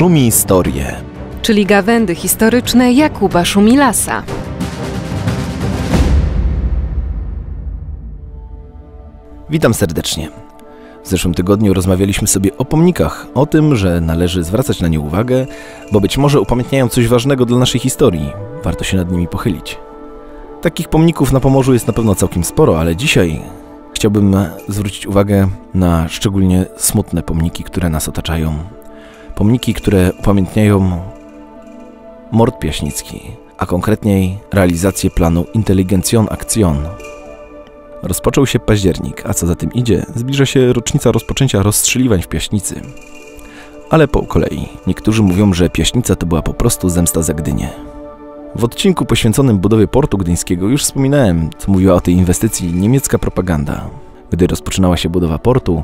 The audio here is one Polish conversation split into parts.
Szumi historię. czyli gawędy historyczne Jakuba Szumilasa. Witam serdecznie. W zeszłym tygodniu rozmawialiśmy sobie o pomnikach, o tym, że należy zwracać na nie uwagę, bo być może upamiętniają coś ważnego dla naszej historii. Warto się nad nimi pochylić. Takich pomników na Pomorzu jest na pewno całkiem sporo, ale dzisiaj chciałbym zwrócić uwagę na szczególnie smutne pomniki, które nas otaczają. Pomniki, które upamiętniają mord piaśnicki, a konkretniej realizację planu Intelligentią Action. Rozpoczął się październik, a co za tym idzie, zbliża się rocznica rozpoczęcia rozstrzeliwań w Piaśnicy. Ale po kolei. Niektórzy mówią, że Piaśnica to była po prostu zemsta za Gdynię. W odcinku poświęconym budowie portu gdyńskiego już wspominałem, co mówiła o tej inwestycji niemiecka propaganda. Gdy rozpoczynała się budowa portu,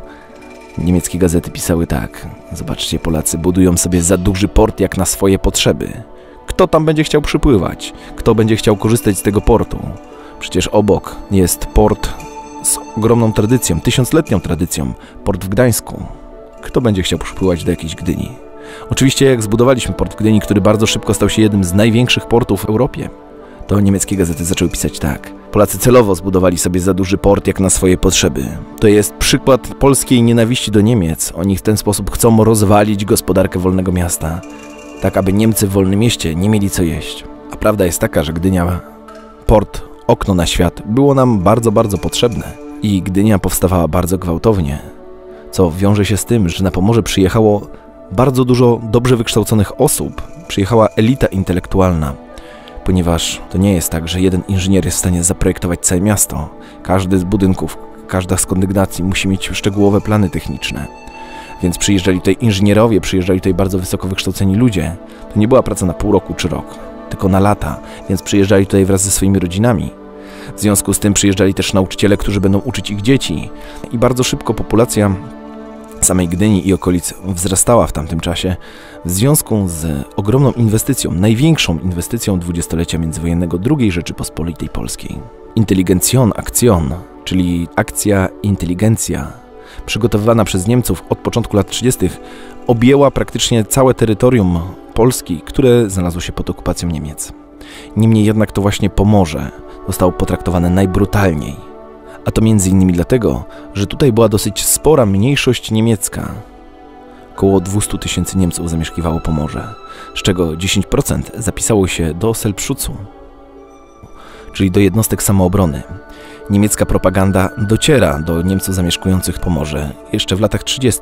niemieckie gazety pisały tak: Zobaczcie, Polacy budują sobie za duży port jak na swoje potrzeby. Kto tam będzie chciał przypływać? Kto będzie chciał korzystać z tego portu? Przecież obok jest port z ogromną tradycją, tysiącletnią tradycją, port w Gdańsku. Kto będzie chciał przypływać do jakiejś Gdyni? Oczywiście jak zbudowaliśmy port w Gdyni, który bardzo szybko stał się jednym z największych portów w Europie, to niemieckie gazety zaczęły pisać tak. Polacy celowo zbudowali sobie za duży port jak na swoje potrzeby. To jest przykład polskiej nienawiści do Niemiec. Oni w ten sposób chcą rozwalić gospodarkę wolnego miasta, tak aby Niemcy w wolnym mieście nie mieli co jeść. A prawda jest taka, że Gdynia, port, okno na świat, było nam bardzo, bardzo potrzebne. I Gdynia powstawała bardzo gwałtownie, co wiąże się z tym, że na Pomorze przyjechało bardzo dużo dobrze wykształconych osób, przyjechała elita intelektualna, ponieważ to nie jest tak, że jeden inżynier jest w stanie zaprojektować całe miasto. Każdy z budynków, każda z kondygnacji musi mieć szczegółowe plany techniczne. Więc przyjeżdżali tutaj inżynierowie, przyjeżdżali tutaj bardzo wysoko wykształceni ludzie. To nie była praca na pół roku czy rok, tylko na lata, więc przyjeżdżali tutaj wraz ze swoimi rodzinami. W związku z tym przyjeżdżali też nauczyciele, którzy będą uczyć ich dzieci. I bardzo szybko populacja samej Gdyni i okolic wzrastała w tamtym czasie w związku z ogromną inwestycją, największą inwestycją dwudziestolecia międzywojennego II Rzeczypospolitej Polskiej. Intelligentią Action, czyli akcja inteligencja, przygotowywana przez Niemców od początku lat 30., objęła praktycznie całe terytorium Polski, które znalazło się pod okupacją Niemiec. Niemniej jednak to właśnie Pomorze zostało potraktowane najbrutalniej. A to między innymi dlatego, że tutaj była dosyć spora mniejszość niemiecka. Około 200 tysięcy Niemców zamieszkiwało Pomorze, z czego 10% zapisało się do Selpszucu, czyli do jednostek samoobrony. Niemiecka propaganda dociera do Niemców zamieszkujących Pomorze jeszcze w latach 30.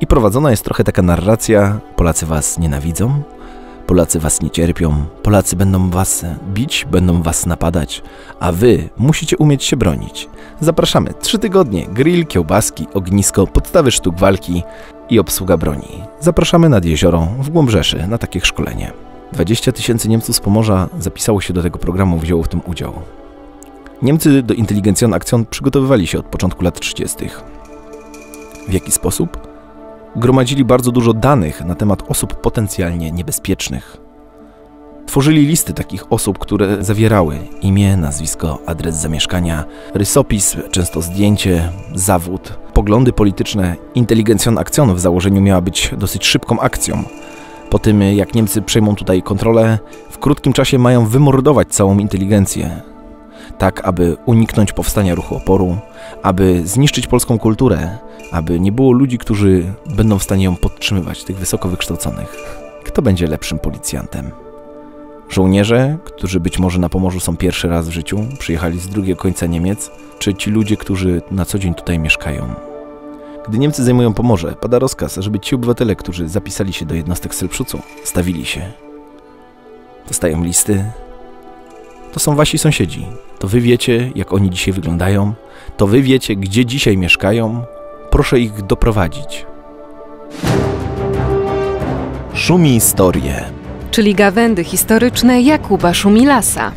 I prowadzona jest trochę taka narracja: Polacy was nienawidzą, Polacy was nie cierpią, Polacy będą was bić, będą was napadać, a wy musicie umieć się bronić. Zapraszamy. Trzy tygodnie, grill, kiełbaski, ognisko, podstawy sztuk walki i obsługa broni. Zapraszamy nad jezioro w głąb Rzeszy na takie szkolenie. 20 tysięcy Niemców z Pomorza zapisało się do tego programu, wzięło w tym udział. Niemcy do Intelligentią Action przygotowywali się od początku lat 30. W jaki sposób? Gromadzili bardzo dużo danych na temat osób potencjalnie niebezpiecznych. Tworzyli listy takich osób, które zawierały imię, nazwisko, adres zamieszkania, rysopis, często zdjęcie, zawód, poglądy polityczne. Inteligencjon Akcjon w założeniu miała być dosyć szybką akcją. Po tym, jak Niemcy przejmą tutaj kontrolę, w krótkim czasie mają wymordować całą inteligencję. Tak, aby uniknąć powstania ruchu oporu, aby zniszczyć polską kulturę, aby nie było ludzi, którzy będą w stanie ją podtrzymywać, tych wysoko wykształconych. Kto będzie lepszym policjantem? Żołnierze, którzy być może na Pomorzu są pierwszy raz w życiu, przyjechali z drugiego końca Niemiec, czy ci ludzie, którzy na co dzień tutaj mieszkają? Gdy Niemcy zajmują Pomorze, pada rozkaz, żeby ci obywatele, którzy zapisali się do jednostek Selpszucu, stawili się. Dostają listy. To są wasi sąsiedzi. To wy wiecie, jak oni dzisiaj wyglądają. To wy wiecie, gdzie dzisiaj mieszkają. Proszę ich doprowadzić. Szumi historię. czyli gawędy historyczne Jakuba Szumilasa.